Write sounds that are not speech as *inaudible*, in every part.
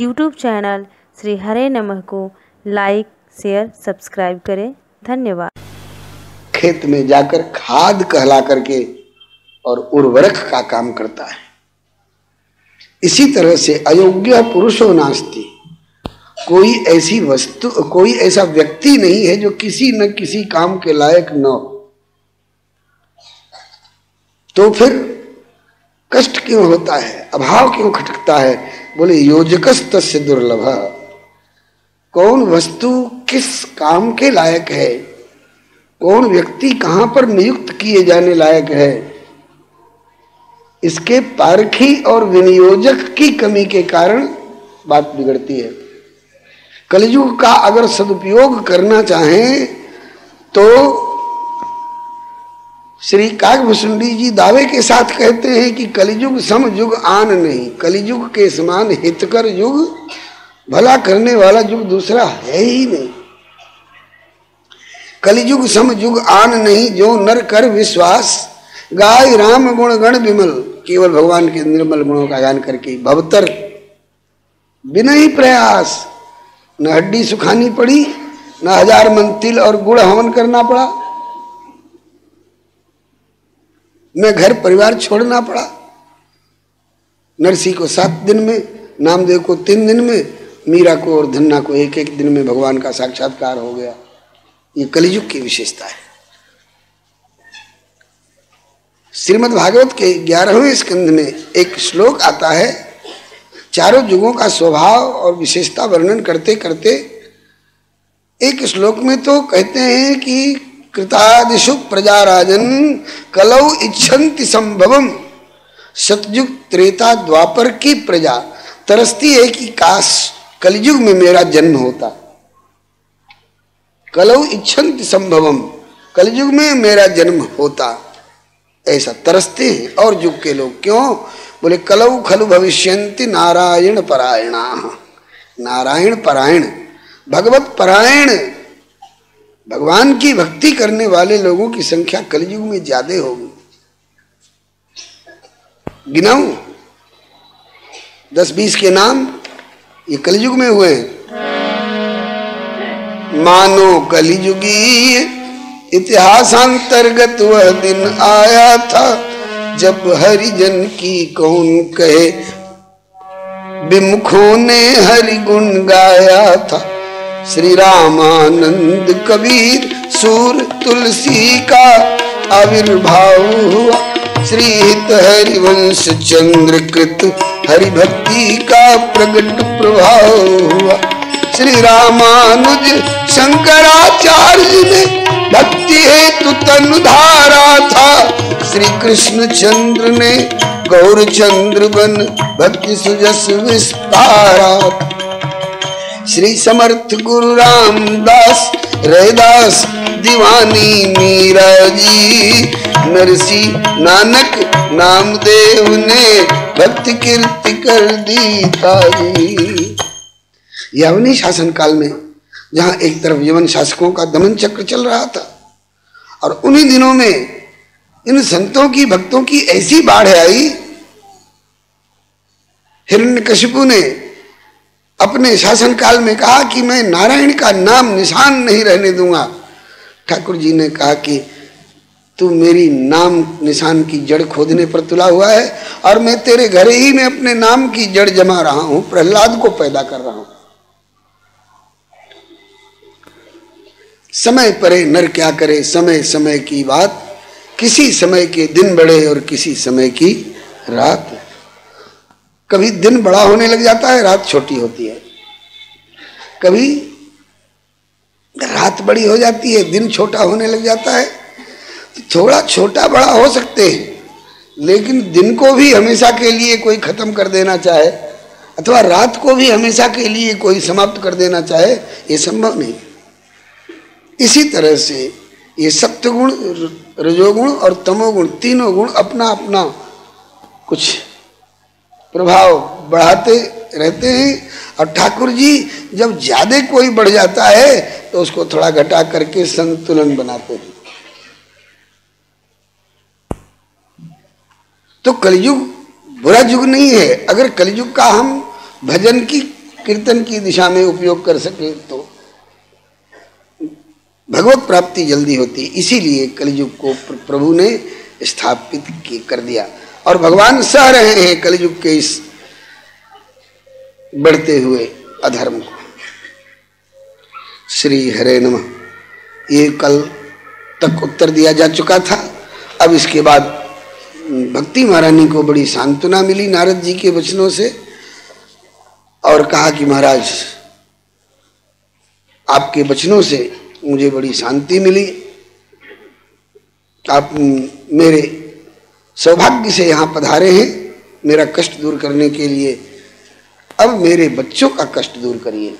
YouTube channel Shri Hare Namah को like share subscribe करें। धन्यवाद। खेत में जाकर खाद कहला करके और उर्वरक का काम करता है। इसी तरह से अयोग्य पुरुषो नास्ती। कोई ऐसी वस्तु, कोई ऐसा व्यक्ति नहीं है जो किसी न किसी काम के लायक न हो। तो फिर कष्ट क्यों होता है? अभाव क्यों खटकता है? बोले योजकस तस्य दुर्लभ। कौन वस्तु किस काम के लायक है? कौन व्यक्ति कहाँ पर नियुक्त किए जाने लायक है? इसके पारखी और विनियोजक की कमी के कारण बात बिगड़ती है। कलयुग का अगर सदुपयोग करना चाहें तो श्री काकभूषुंडी जी दावे के साथ कहते हैं कि कलिजुग सम युग आन नहीं कलिजुग के समान हितकर युग भला करने वाला युग दूसरा है ही नहीं। कलिजुग सम युग आन नहीं, जो नर कर विश्वास, गाय राम गुण गण विमल, केवल भगवान के निर्मल गुणों का गान करके भवतर। बिना ही प्रयास, न हड्डी सुखानी पड़ी, न हज़ार मन तिल और गुड़ हवन करना पड़ा। न घर परिवार छोड़ना पड़ा। नरसी को सात दिन में, नामदेव को तीन दिन में, मीरा को और धन्ना को एक एक दिन में भगवान का साक्षात्कार हो गया। ये कलियुग की विशेषता है। श्रीमद् भागवत के ग्यारहवें स्कंध में एक श्लोक आता है, चारों युगों का स्वभाव और विशेषता वर्णन करते करते एक श्लोक में तो कहते हैं कि कृतादिशु प्रजा राजन कलौ इच्छन्ति संभवम। सतयुग त्रेता द्वापर की प्रजा, तरसती है कि काश कलयुग में मेरा जन्म होता। कलौ इच्छन्ति संभवम, कलयुग में मेरा जन्म होता। ऐसा तरसते हैं और युग के लोग क्यों? बोले कलऊ खलु भविष्यंति नारायण परायणा। नारायण परायण, भगवत परायण भगवान की भक्ति करने वाले लोगों की संख्या कलयुग में ज़्यादा होगी। गिनाऊ दस बीस के नाम ये कलयुग में हुए हैं। मानो कलियुगी इतिहासांतर्गत वह दिन आया था, जब हरिजन की कौन कहे, विमुखों ने हरि गुण गाया था। श्री रामानंद कबीर सूर तुलसी का आविर्भाव हुआ। श्री हित हरिवंश चंद्र कृत हरि भक्ति का प्रकट प्रभाव हुआ। श्री रामानुज शंकराचार्य ने भक्ति हेतु तन धारा था। श्री कृष्ण चंद्र ने गौर चंद्र बन भक्ति सुजस विस्तारा। श्री समर्थ गुरु रामदास, रैदास, दीवानी मीरा जी नरसी नानक नामदेव ने भक्ति कीर्ति कर दी यवनी शासन काल में जहाँ एक तरफ़ यवन शासकों का दमन चक्र चल रहा था और उन्हीं दिनों में इन संतों की, भक्तों की ऐसी बाढ़ आई, हिरण्यकशिपु ने अपने शासन काल में कहा कि मैं नारायण का नाम निशान नहीं रहने दूँगा। ठाकुर जी ने कहा कि तू मेरी नाम निशान की जड़ खोदने पर तुला हुआ है और मैं तेरे घर ही में अपने नाम की जड़ जमा रहा हूँ, प्रहलाद को पैदा कर रहा हूँ। समय परे नर क्या करे, समय समय की बात, किसी समय के दिन बड़े और किसी समय की रात। कभी दिन बड़ा होने लग जाता है, रात छोटी होती है। कभी रात बड़ी हो जाती है, दिन छोटा होने लग जाता है। तो थोड़ा छोटा बड़ा हो सकते हैं, लेकिन दिन को भी हमेशा के लिए कोई खत्म कर देना चाहे, अथवा रात को भी हमेशा के लिए कोई समाप्त कर देना चाहे, ये संभव नहीं। इसी तरह से ये सप्तगुण रजोगुण और तमोगुण, तीनों गुण अपना अपना कुछ प्रभाव बढ़ाते रहते हैं और ठाकुर जी जब ज़्यादा कोई बढ़ जाता है तो उसको थोड़ा घटा करके संतुलन बनाते हैं। तो कलयुग, बुरा युग नहीं है। अगर कलयुग का हम भजन की, कीर्तन की दिशा में उपयोग कर सके तो भगवत प्राप्ति जल्दी होती। इसीलिए कलयुग को प्रभु ने स्थापित कर दिया। और भगवान सह रहे हैं कलयुग के इस बढ़ते हुए अधर्म को। श्री हरे नम। ये कल तक उत्तर दिया जा चुका था। अब इसके बाद भक्ति महारानी को बड़ी सांत्वना मिली नारद जी के वचनों से और कहा कि महाराज, आपके वचनों से मुझे बड़ी शांति मिली। आप मेरे सौभाग्य से यहाँ पधारे हैं। मेरा कष्ट दूर करने के लिए, अब मेरे बच्चों का कष्ट दूर करिए।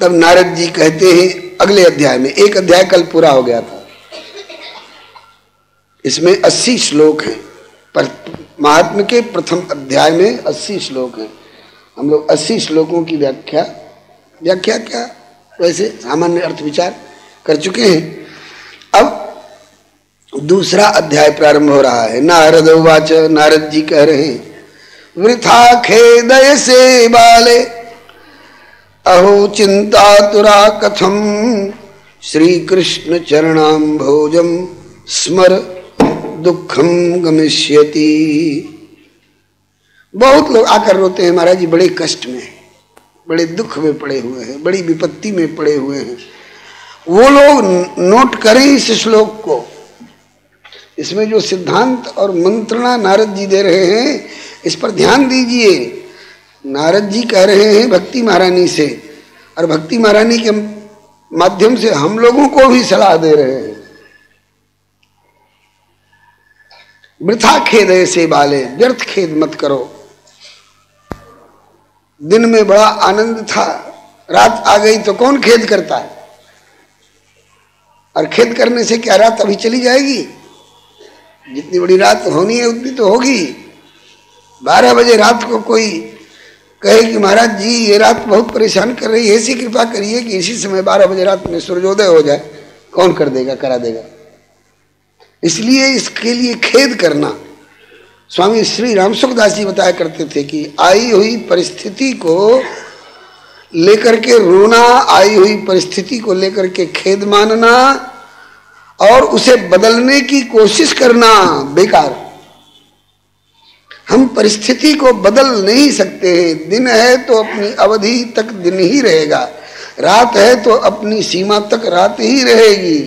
तब नारद जी कहते हैं, अगले अध्याय में, एक अध्याय कल पूरा हो गया था। इसमें अस्सी श्लोक हैं। पर महात्म के प्रथम अध्याय में अस्सी श्लोक हैं। हम लोग अस्सी श्लोकों की व्याख्या व्याख्या क्या? वैसे सामान्य अर्थ विचार कर चुके हैं। अब दूसरा अध्याय प्रारंभ हो रहा है। नारद वाच नारद जी कह रहे हैं, वृथा खेदय से बाले, अहो चिंता तुरा कथम श्री कृष्ण चरणाम भोजम स्मर दुखम गमिष्यति। बहुत लोग आकर रोते हैं, महाराज जी, बड़े कष्ट में बड़े दुख में पड़े हुए हैं, बड़ी विपत्ति में पड़े हुए हैं। वो लोग नोट करें इस श्लोक को। इसमें जो सिद्धांत और मंत्रणा नारद जी दे रहे हैं, इस पर ध्यान दीजिए। नारद जी कह रहे हैं भक्ति महारानी से, और भक्ति महारानी के माध्यम से हम लोगों को भी सलाह दे रहे हैं। वृथा खेद ऐसे बाले, व्यर्थ खेद मत करो। दिन में बड़ा आनंद था, रात आ गई तो कौन खेद करता है? और खेद करने से क्या रात अभी चली जाएगी? जितनी बड़ी रात होनी है, उतनी तो होगी। बारह बजे रात को कोई कहे कि महाराज जी, ये रात बहुत परेशान कर रही है, ऐसी कृपा करिए कि इसी समय बारह बजे रात में सूर्योदय हो जाए। कौन कर देगा, करा देगा। इसलिए इसके लिए खेद करना। स्वामी श्री राम सुखदास जी बताया करते थे कि आई हुई परिस्थिति को लेकर के रोना, आई हुई परिस्थिति को लेकर के खेद मानना और उसे बदलने की कोशिश करना बेकार। हम परिस्थिति को बदल नहीं सकते। हैं दिन है तो अपनी अवधि तक दिन ही रहेगा। रात है तो अपनी सीमा तक रात ही रहेगी।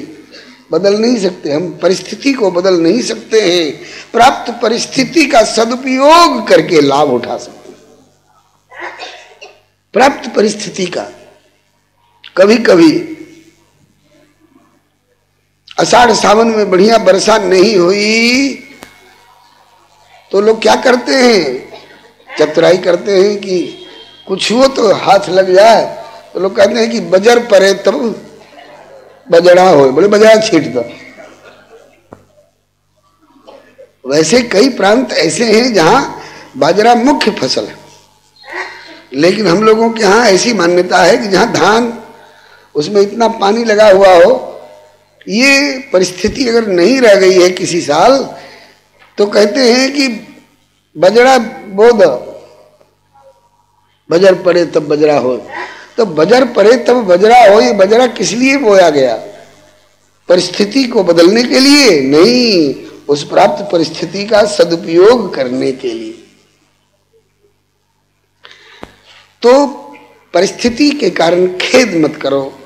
बदल नहीं सकते। हम परिस्थिति को बदल नहीं सकते हैं। प्राप्त परिस्थिति का सदुपयोग करके लाभ उठा सकते हैं। प्राप्त परिस्थिति का कभी कभी अषाढ़ सावन में बढ़िया वर्षा नहीं हुई तो लोग क्या करते हैं? चतुराई करते हैं कि कुछ हो तो हाथ लग जाए। तो लोग कहते हैं कि बजर परे तब बजड़ा हो। बोले बजड़ा छीट दो। वैसे कई प्रांत ऐसे हैं जहाँ बाजरा मुख्य फ़सल है। लेकिन हम लोगों के यहाँ ऐसी मान्यता है कि जहाँ धान, उसमें इतना पानी लगा हुआ हो ये परिस्थिति अगर नहीं रह गई है किसी साल तो कहते हैं कि बजरा बोध। बजर पड़े तब बजरा हो। तो बजर पड़े तब बजरा हो, ये बजरा किस लिए बोया गया? परिस्थिति को बदलने के लिए नहीं, उस प्राप्त परिस्थिति का सदुपयोग करने के लिए। तो परिस्थिति के कारण खेद मत करो।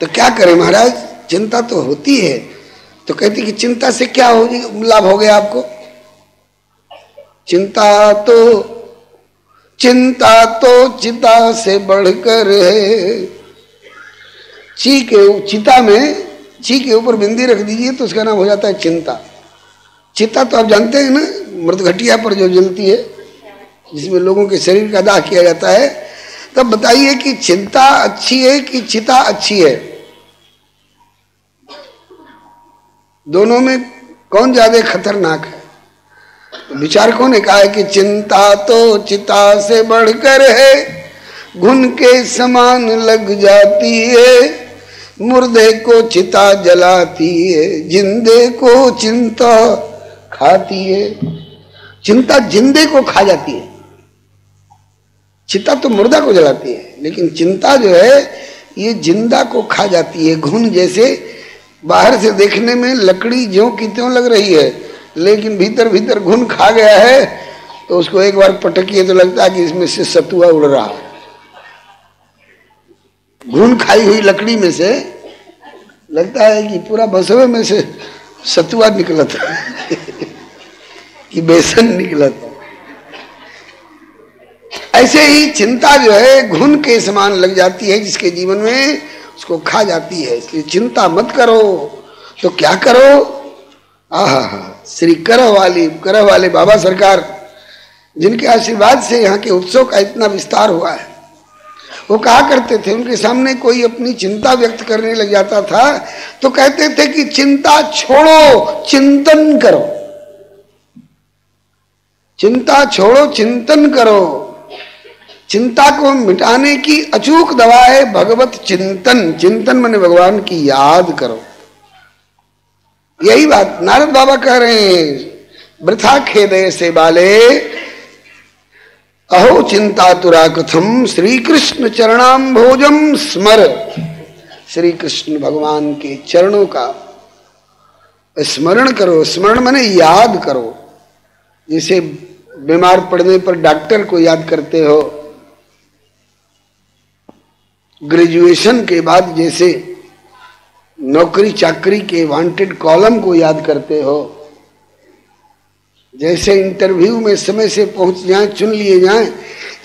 तो क्या करें महाराज? चिंता तो होती है। तो कहती कि चिंता से क्या हो लाभ हो गया आपको? चिंता तो चिंता तो चिता से बढ़कर है। ची के, चिता में, ची के ऊपर बिंदी रख दीजिए तो उसका नाम हो जाता है चिंता। चिता तो आप जानते हैं ना मृतघटिया पर जो जलती है, जिसमें लोगों के शरीर का दाह किया जाता है। तब बताइए कि चिंता अच्छी है कि चिता अच्छी है? दोनों में कौन ज़्यादा खतरनाक है? तो विचारकों ने कहा है कि चिंता तो चिता से बढ़कर है, घुन के समान लग जाती है, मुर्दे को चिता जलाती है, जिंदे को चिंता खाती है। चिंता जिंदे को खा जाती है। चिता तो मुर्दा को जलाती है, लेकिन चिंता जो है, ये ज़िंदा को खा जाती है, घुन जैसे बाहर से देखने में लकड़ी ज्यो की त्यों लग रही है, लेकिन भीतर भीतर घुन खा गया है तो उसको एक बार पटकिए तो लगता है कि इसमें से सतुआ उड़ रहा है। घुन खाई हुई लकड़ी में से लगता है कि पूरा बसवे में से सतुआ निकला है, कि बेसन निकला था ऐसे ही चिंता जो है, घुन के समान लग जाती है जिसके जीवन में उसको खा जाती है, इसलिए चिंता मत करो। तो क्या करो? आहा, श्री करह वाली करह वाले बाबा सरकार, जिनके आशीर्वाद से यहाँ के उत्सव का इतना विस्तार हुआ है, वो कहा करते थे, उनके सामने कोई अपनी चिंता व्यक्त करने लग जाता था तो कहते थे कि चिंता छोड़ो, चिंतन करो। चिंता छोड़ो, चिंतन करो। चिंता को मिटाने की अचूक दवा है भगवत चिंतन। चिंतन मैंने भगवान की याद करो। यही बात नारद बाबा कह रहे हैं, वृथा खेदे से बाले, अहो चिंता तुरा कथम श्री कृष्ण चरणाम भोजम स्मर। श्री कृष्ण भगवान के चरणों का स्मरण करो, स्मरण मैंने याद करो। जैसे बीमार पड़ने पर डॉक्टर को याद करते हो ग्रेजुएशन के बाद जैसे नौकरी चाकरी के वांटेड कॉलम को याद करते हो, जैसे इंटरव्यू में समय से पहुँच जाए, चुन लिए जाए,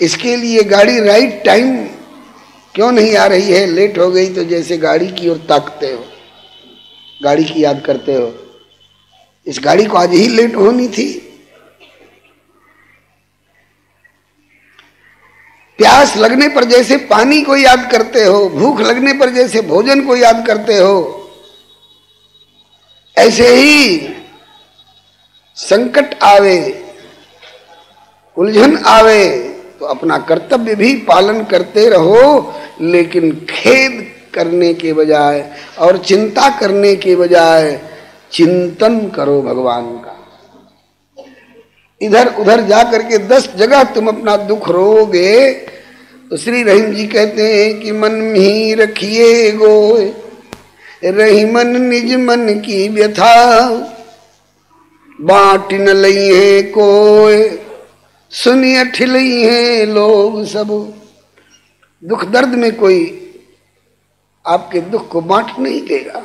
इसके लिए गाड़ी राइट टाइम क्यों नहीं आ रही है? लेट हो गई तो जैसे गाड़ी की ओर ताकते हो, गाड़ी की याद करते हो। इस गाड़ी को आज ही लेट होनी थी। प्यास लगने पर जैसे पानी को याद करते हो, भूख लगने पर जैसे भोजन को याद करते हो, ऐसे ही संकट आवे, उलझन आवे तो अपना कर्तव्य भी पालन करते रहो, लेकिन खेद करने के बजाय और चिंता करने के बजाय चिंतन करो भगवान का। इधर उधर जा करके दस जगह तुम अपना दुख रोगे तो श्री रहीम जी कहते हैं कि मन ही रखिए गो रही मन निज मन की व्यथा, बाट न लई है कोय सुनिए ठिलई है लोग सब। दुख दर्द में कोई आपके दुख को बांट नहीं देगा।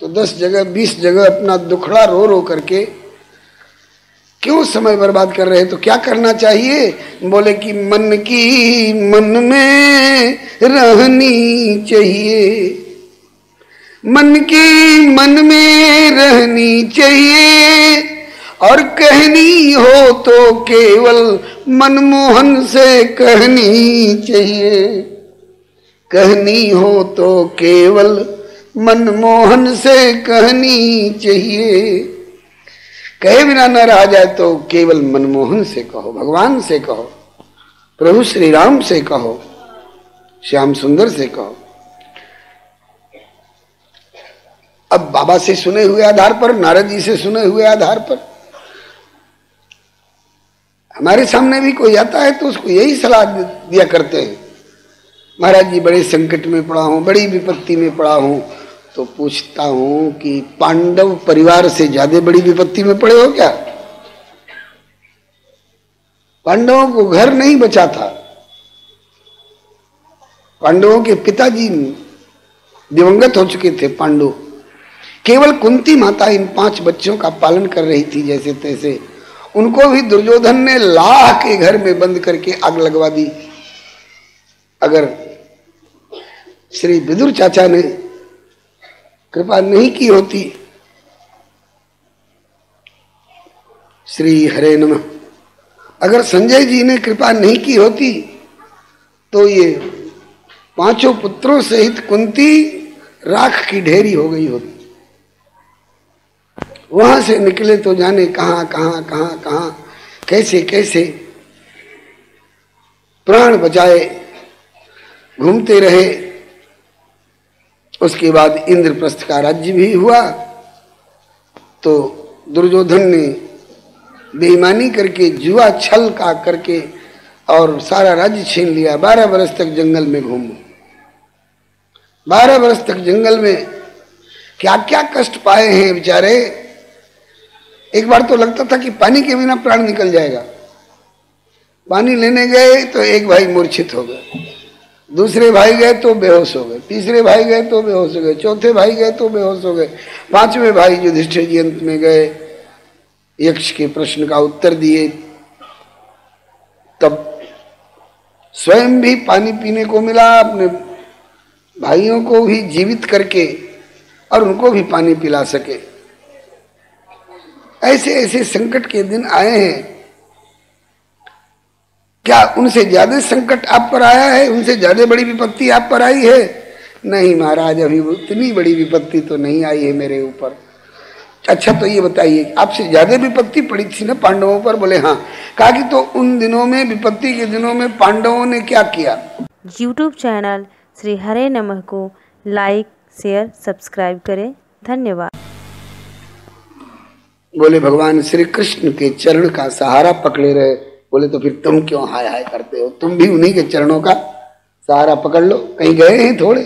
तो दस जगह, बीस जगह अपना दुखड़ा रो रो करके क्यों समय बर्बाद कर रहे हैं? तो क्या करना चाहिए? बोले कि मन की मन में रहनी चाहिए। मन की मन में रहनी चाहिए। और कहनी हो तो केवल मनमोहन से कहनी चाहिए। कहनी हो तो केवल मनमोहन से कहनी चाहिए। कहे बिना न रहा जाए तो केवल मनमोहन से कहो, भगवान से कहो, प्रभु श्री राम से कहो, श्याम सुंदर से कहो। अब बाबा से सुने हुए आधार पर, नारद जी से सुने हुए आधार पर, हमारे सामने भी कोई आता है तो उसको यही सलाह दिया करते हैं। महाराज जी बड़े संकट में पड़ा हूँ, बड़ी विपत्ति में पड़ा हूँ तो पूछता हूँ कि पांडव परिवार से ज़्यादा बड़ी विपत्ति में पड़े हो क्या? पांडवों को घर नहीं बचा था। पांडवों के पिताजी दिवंगत हो चुके थे पांडव केवल कुंती माता इन पाँच बच्चों का पालन कर रही थी जैसे तैसे। उनको भी दुर्योधन ने लाह के घर में बंद करके आग लगवा दी। अगर श्री विदुर चाचा ने कृपा नहीं की होती। श्री हरे नम। अगर संजय जी ने कृपा नहीं की होती तो ये पाँचों पुत्रों सहित कुंती राख की ढेरी हो गई होती। वहाँ से निकले तो जाने कहाँ कहाँ कहाँ कहाँ, कैसे कैसे। प्राण बचाए, घूमते रहे उसके बाद इंद्रप्रस्थ का राज्य भी हुआ तो दुर्योधन ने बेईमानी करके, जुआ छल का करके और सारा राज्य छीन लिया। बारह बरस तक जंगल में घूमू। बारह बरस तक जंगल में क्या क्या कष्ट पाए हैं बेचारे। एक बार तो लगता था कि पानी के बिना प्राण निकल जाएगा। पानी लेने गए तो एक भाई मूर्छित हो गए। दूसरे भाई गए तो बेहोश हो गए, तीसरे भाई गए तो बेहोश हो गए, चौथे भाई गए तो बेहोश हो गए, पाँचवें भाई युधिष्ठिर जी अंत में गए, यक्ष के प्रश्न का उत्तर दिए। तब स्वयं भी पानी पीने को मिला, अपने भाइयों को भी जीवित करके और उनको भी पानी पिला सके। ऐसे ऐसे संकट के दिन आए हैं। क्या उनसे ज़्यादा संकट आप पर आया है? उनसे ज़्यादा बड़ी विपत्ति आप पर आई है? नहीं महाराज अभी उतनी बड़ी विपत्ति तो नहीं आई है मेरे ऊपर। अच्छा तो ये बताइए आपसे ज़्यादा विपत्ति पड़ी थी ना पांडवों पर? बोले हाँ। कहा कि तो उन दिनों में विपत्ति के दिनों में पांडवों ने क्या किया? यूट्यूब चैनल श्री हरे नमः को लाइक शेयर सब्सक्राइब करें। धन्यवाद। बोले भगवान श्री कृष्ण के चरण का सहारा पकड़े रहे। बोले तो फिर तुम क्यों हाय हाय करते हो? तुम भी उन्हीं के चरणों का सहारा पकड़ लो। कहीं गए हैं थोड़े?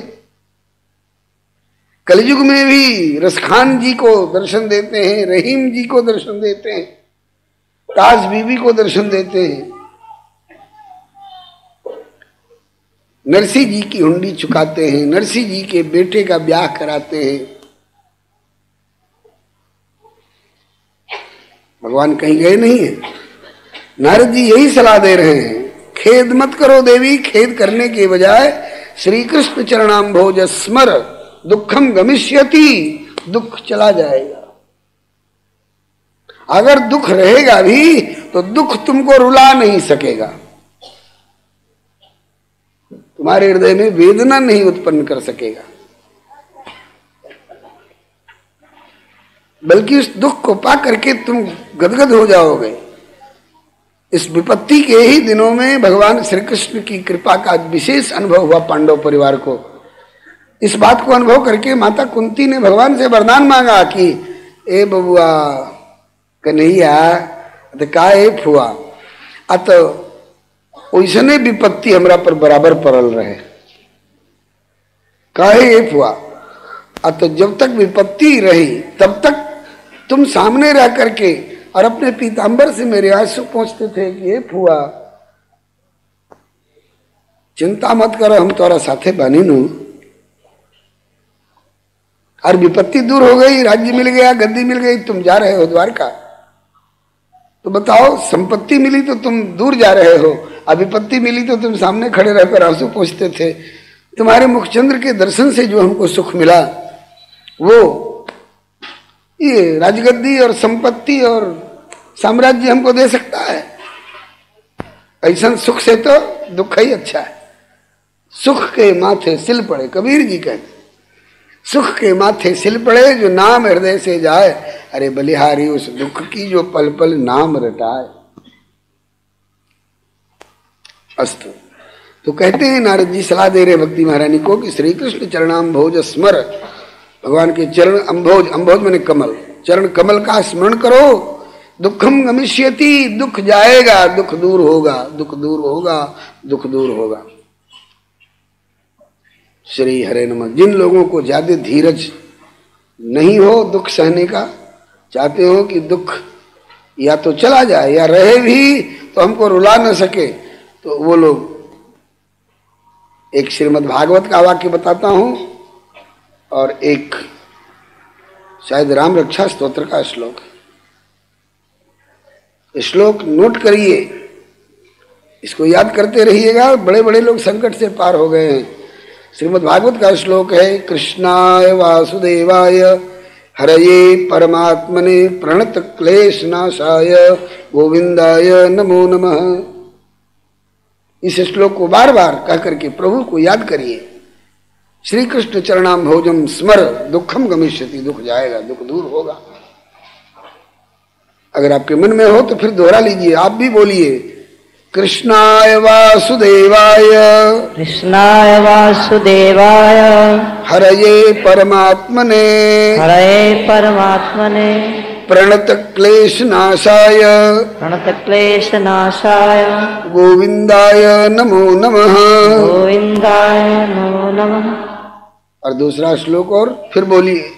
कलयुग में भी रसखान जी को दर्शन देते हैं, रहीम जी को दर्शन देते हैं ताज बीबी को दर्शन देते हैं। नरसी जी की हुंडी चुकाते हैं, नरसी जी के बेटे का ब्याह कराते हैं। भगवान कहीं गए नहीं है? नारद जी यही सलाह दे रहे हैं, खेद मत करो देवी, खेद करने के बजाय श्री कृष्ण चरणाम भोज स्मर दुखम गमिष्यति, दुख चला जाएगा। अगर दुख रहेगा भी तो दुख तुमको रुला नहीं सकेगा। तुम्हारे हृदय में वेदना नहीं उत्पन्न कर सकेगा। बल्कि उस दुख को पा करके तुम गदगद हो जाओगे। इस विपत्ति के ही दिनों में भगवान श्री कृष्ण की कृपा का विशेष अनुभव हुआ पांडव परिवार को। इस बात को अनुभव करके माता कुंती ने भगवान से वरदान मांगा कि, ए बबुआ, कन्हैया तो का फुआ? अत ओसने विपत्ति हमरा पर बराबर पड़ल रहे। काहे ये फुआ? अत जब तक विपत्ति रही, तब तक तुम सामने रह करके और अपने पीताम्बर से मेरे आँसू पहुँचते थे कि ये फुआ, चिंता मत करो, हम तोरा साथे बनी नू। और विपत्ति दूर हो गई, राज्य मिल गया, गद्दी मिल गई, तुम जा रहे हो द्वारका। तो बताओ, संपत्ति मिली तो तुम दूर जा रहे हो अभिपत्ति मिली तो तुम सामने खड़े रहकर आँसू पहुँचते थे। तुम्हारे मुखचंद्र के दर्शन से जो हमको सुख मिला, वो ये राजगद्दी और संपत्ति और साम्राज्य हमको दे सकता है। ऐसा सुख से तो दुख ही अच्छा है। सुख के माथे सिल पड़े, कबीर जी कहते सुख के माथे सिल पड़े जो नाम हृदय से जाए। अरे बलिहारी, उस दुख की जो पल पल नाम रटाए। अस्तु। तो कहते हैं, नारद जी सलाह दे रहे भक्ति महारानी को कि श्री कृष्ण चरणाम भोज स्मर। भगवान के चरण अम्भोज अम्भोज मैंने कमल। चरण कमल का स्मरण करो। दुखम गमिष्यति, दुख जाएगा, दुख दूर होगा, दुख दूर होगा, दुख दूर होगा। श्री हरे नमः। जिन लोगों को ज़्यादा धीरज नहीं हो दुख सहने का, चाहते हो कि दुख या तो चला जाए या रहे भी तो हमको रुला न सके। तो वो लोग, एक श्रीमद् भागवत का वाक्य बताता हूँ। और एक शायद राम रक्षा स्तोत्र का श्लोक है। श्लोक नोट करिए। इसको याद करते रहिएगा बड़े बड़े लोग संकट से पार हो गए हैं। श्रीमद् भागवत का श्लोक है, कृष्णाय वासुदेवाय, हरये परमात्मने प्रणत क्लेश नाशाय, गोविंदाय नमो नमः। इस श्लोक को बार बार कह करके प्रभु को याद करिए। श्री कृष्ण चरणाम भोजम स्मर दुखम गमिष्यति दुख जाएगा दुख दूर होगा। अगर आपके मन में हो तो फिर दोहरा लीजिए आप भी बोलिए कृष्णाय वासुदेवाय कृष्णाय वासुदेवाय हरये परमात्मने हरे परमात्मने प्रणत क्लेश नाशाय प्रणतक्लेशनाशाय गोविंदाय नमो नमः। गोविंदाय नमो नमः। और दूसरा श्लोक और फिर बोलिए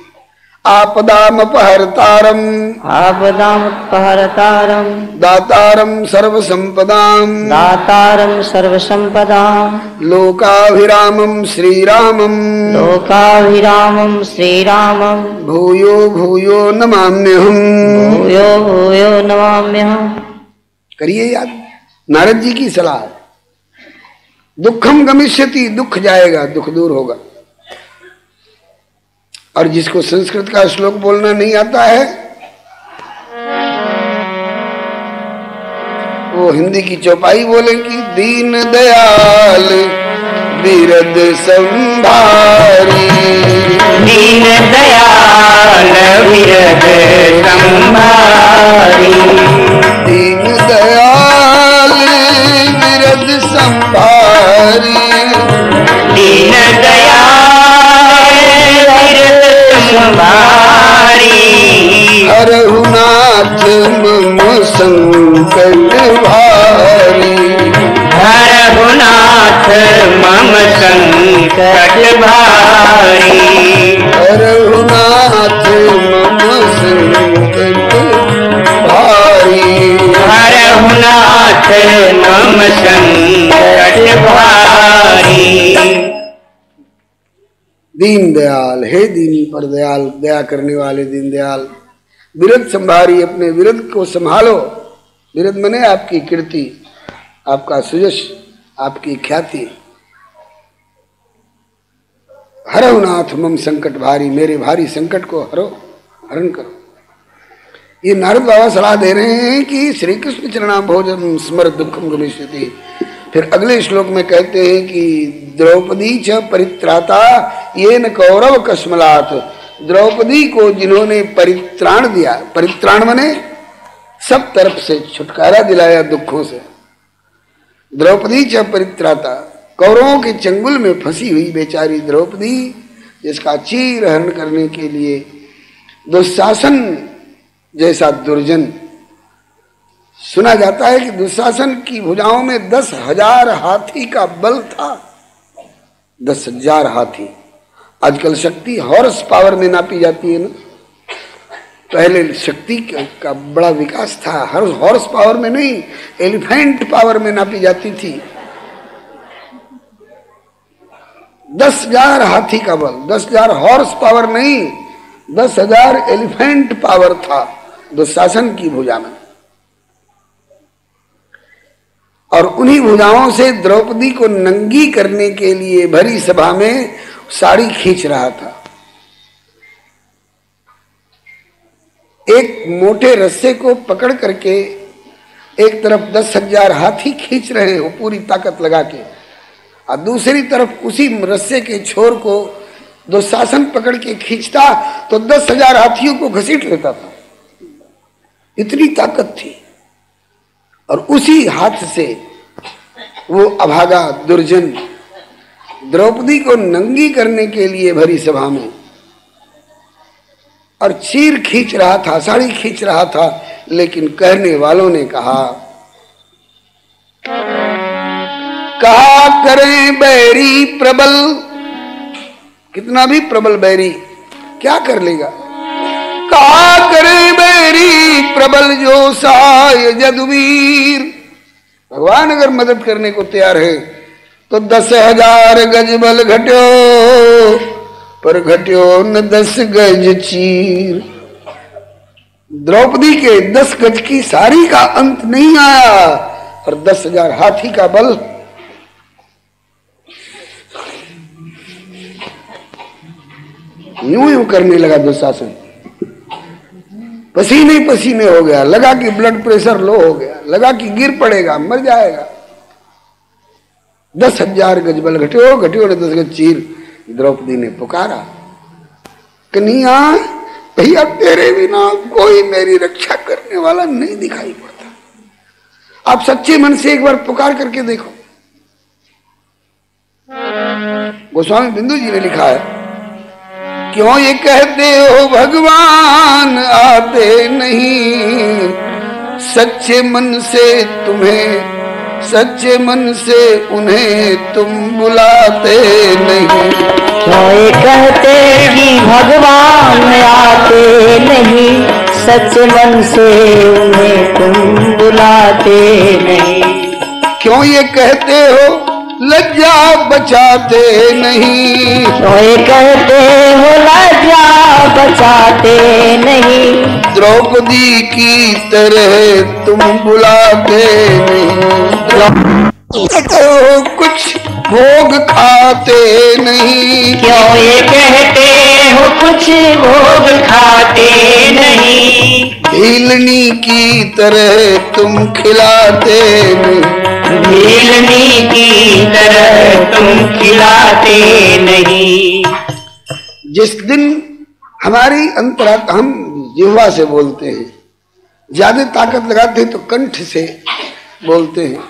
आपदामपहर्तारम् आपदामुपहरतारम् दातारम् सर्वसम्पदाम् दातारम् सर्वसम्पदाम् लोकाभिरामम् श्रीरामम्। लोकाभिरामम् श्रीरामम्। भूयो भूयो नमाम्यहम् भूयो भूयो नमाम्यहम् करिए याद। नारद जी की सलाह। दुखम गमिष्यति दुख जाएगा दुख दूर होगा। और जिसको संस्कृत का श्लोक बोलना नहीं आता है वो हिंदी की चौपाई बोलेंगी दीन दयाल बीरद संभारी। दीन दयाल विरद संभारी। दीन दयाल बीरद संभारी। दीन दयाल हरहुनाथ मम संकट भारी हरहुनाथ मम संकट भारी हरहुनाथ मम संकट भारी हरहुनाथ मम संकट भारी दीन दयाल हे दीन पर दयाल दया करने वाले दीन दयाल विरद संभारी, अपने विरद को संभालो। विरद मने आपकी कीर्ति, आपका सुजश, आपकी ख्याति। हरहुनाथ मम संकट भारी, मेरे भारी संकट को हरो, हरण करो। ये नारद बाबा सलाह दे रहे हैं कि श्री कृष्ण चरणाम भोजन, स्मर दुखम गमिष्यति फिर अगले श्लोक में कहते हैं कि द्रौपदी च परित्राता ये न कौरव कस्मलात। द्रौपदी को जिन्होंने परित्राण दिया, परित्राण मने सब तरफ़ से छुटकारा दिलाया दुखों से। द्रौपदी च परित्राता कौरवों के चंगुल में फंसी हुई बेचारी द्रौपदी, जिसका चीर हरण करने के लिए दुशासन जैसा दुर्जन, सुना जाता है कि दुशासन की भुजाओं में दस हज़ार हाथी का बल था, दस हज़ार हाथी। आजकल शक्ति हॉर्स पावर में नापी जाती है ना। पहले शक्ति का- बड़ा विकास था। हर हॉर्स पावर में नहीं, एलिफेंट पावर में नापी जाती थी। दस हज़ार हाथी का बल, दस हज़ार हॉर्स पावर नहीं, दस हज़ार एलिफेंट पावर था दुशासन की भुजा में। और उन्हीं भुजाओं से द्रौपदी को नंगी करने के लिए भरी सभा में साड़ी खींच रहा था। एक मोटे रस्से को पकड़ करके एक तरफ़ दस हज़ार हाथी खींच रहे हो पूरी ताकत लगा के, और दूसरी तरफ़ उसी रस्से के छोर को दुशासन पकड़ के खींचता तो दस हज़ार हाथियों को घसीट लेता था। इतनी ताकत थी। और उसी हाथ से वो अभागा दुर्जन द्रौपदी को नंगी करने के लिए भरी सभा में और चीर खींच रहा था, साड़ी खींच रहा था, लेकिन कहने वालों ने कहा कहा करें बैरी प्रबल। कितना भी प्रबल बैरी, क्या कर लेगा? कहा करे बैरी प्रबल जो साय जदवीर। भगवान अगर मदद करने को तैयार है तो दस हज़ार गज बल घट्यो, पर घट्यो न दस गज चीर। द्रौपदी के दस गज की साड़ी का अंत नहीं आया, और दस हज़ार हाथी का बल। यूँ यूँ करने लगा दुशासन। पसीने पसीने हो गया, लगा कि ब्लड प्रेशर लो हो गया, लगा कि गिर पड़ेगा, मर जाएगा। दस हज़ार गज बल घटियो घटियो दस गज चीर। द्रौपदी ने पुकारा, कन्हैया, भैया, तेरे बिना कोई मेरी रक्षा करने वाला नहीं दिखाई पड़ता। आप सच्चे मन से एक बार पुकार करके देखो। गोस्वामी बिंदु जी ने लिखा है, क्यों ये कहते हो, भगवान, आते नहीं। सच्चे मन से तुम्हें सच्चे मन से उन्हें तुम बुलाते नहीं। क्या ये कहते कि भगवान आते नहीं। सच्चे मन से उन्हें तुम बुलाते नहीं। क्यों ये कहते हो? लज्जा बचाते नहीं। क्यों कहते हो लज्जा बचाते नहीं। द्रौपदी की तरह तुम बुलाते नहीं। तो कुछ भोग खाते नहीं। क्यों ये कहते हो कुछ भोग खाते नहीं? हिलनी की तरह तुम खिलाते नहीं। भीलनी की तरह तुम खिलाते नहीं। जिस दिन हमारी अंतरात्मा हम जिह्वा से बोलते हैं, ज़्यादा ताकत लगाते हैं तो कंठ से बोलते हैं।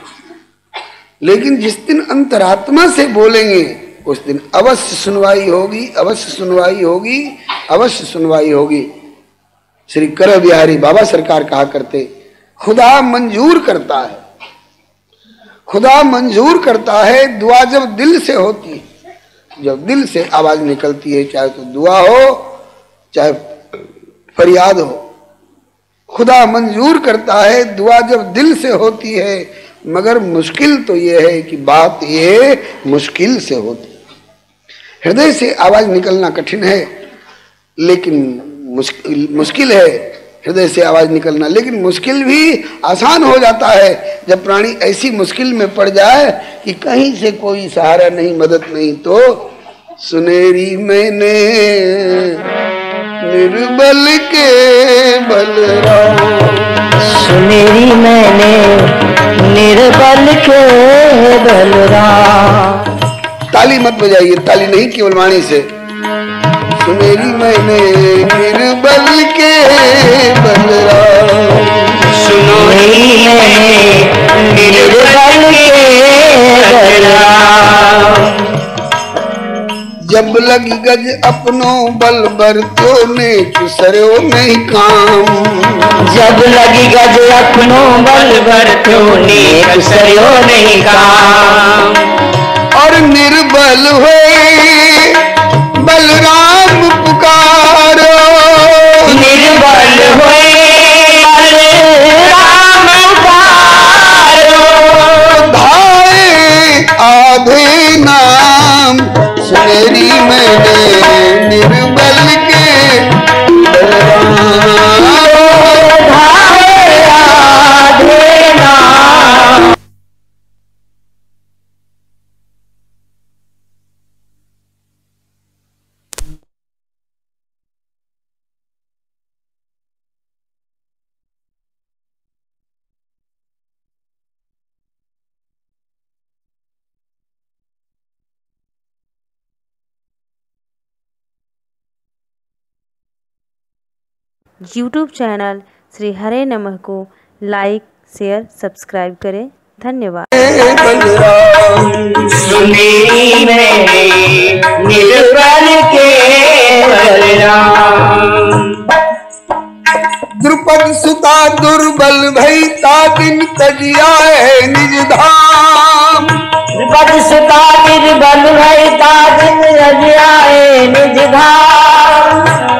लेकिन जिस दिन अंतरात्मा से बोलेंगे, उस दिन अवश्य सुनवाई होगी, अवश्य सुनवाई होगी, अवश्य सुनवाई होगी। श्री कर बिहारी बाबा सरकार कहा करते, खुदा मंजूर करता है। खुदा मंजूर करता है, दुआ जब दिल से होती है। जब दिल से आवाज़ निकलती है, चाहे तो दुआ हो, चाहे फरियाद हो। खुदा मंजूर करता है, दुआ जब दिल से होती है, मगर मुश्किल तो ये है कि बात ये मुश्किल से होती हृदय से आवाज़ निकलना कठिन है, लेकिन मुश्किल मुश्किल है हृदय से आवाज़ निकलना। लेकिन मुश्किल भी आसान हो जाता है। जब प्राणी ऐसी मुश्किल में पड़ जाए कि कहीं से कोई सहारा नहीं मदद नहीं तो सुनेरी मैंने निर्बल के बलराम सुनेरी मैंने निर्बल के बलराम ताली मत बजाइए ताली नहीं केवल वाणी से। सुनेरी मैंने निर्बल के बलराम सुनोरी मैंने निर्बल के बलराम जब लगी गज अपनो बल बरतो ने चुसरो नहीं काम। जब लगी गज अपनो बल भर तूने कसरो नहीं काम। और निर्बल हुए बलराम सुनेरी मैंने निर्मल के। यूट्यूब चैनल श्री हरे नमः को लाइक शेयर सब्सक्राइब करें। धन्यवाद। द्रुपद सुता दुर्बल भई ता दिन तजिया है निज धाम। द्रुपद सुता दुर्बल भई ता दिन रजियाए निज धाम।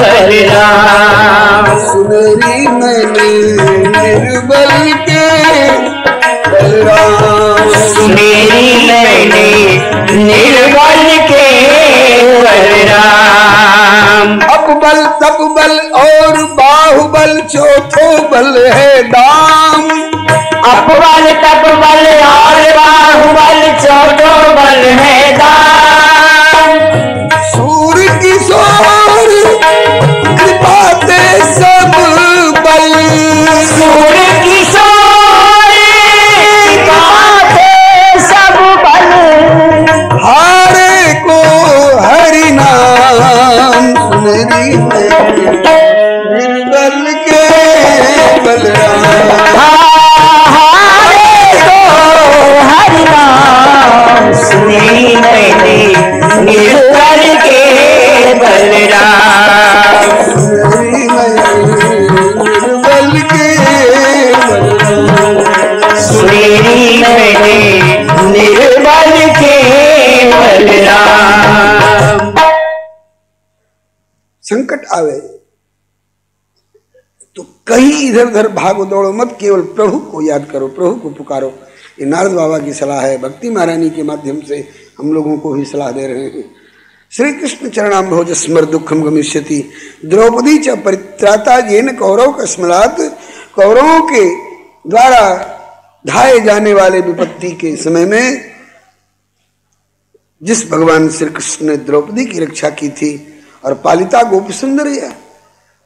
बलराम सुनरी मैंने निर्बल के बलराम मेरी मैंने निर्बल के बलराम अब बल तब और बाहुबल, चौथो बल है दाम। अपबल तप बल और बाहुबल, चौथो बल है दाम। করে इधर उधर भागो, दौड़ो मत, केवल प्रभु को याद करो, प्रभु को पुकारो। ये नारद बाबा की सलाह है, भक्ति महारानी के माध्यम से हम लोगों को भी सलाह दे रहे हैं। श्री कृष्ण चरणाम्भोज स्मर दुखम गमिष्यति। द्रौपदी च परित्राता येन कौरव का स्मरात कौरवों के द्वारा ढाए जाने वाले विपत्ति के समय में जिस भगवान श्री कृष्ण ने द्रौपदी की रक्षा की थी और पालिता गोप सुंदर